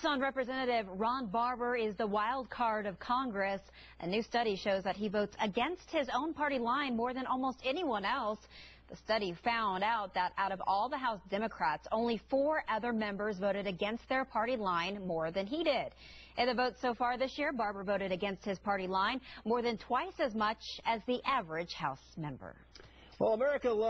Tucson Representative Ron Barber is the wild card of Congress. A new study shows that he votes against his own party line more than almost anyone else. The study found out that out of all the House Democrats, only four other members voted against their party line more than he did. In the votes so far this year, Barber voted against his party line more than twice as much as the average House member. Well, America loves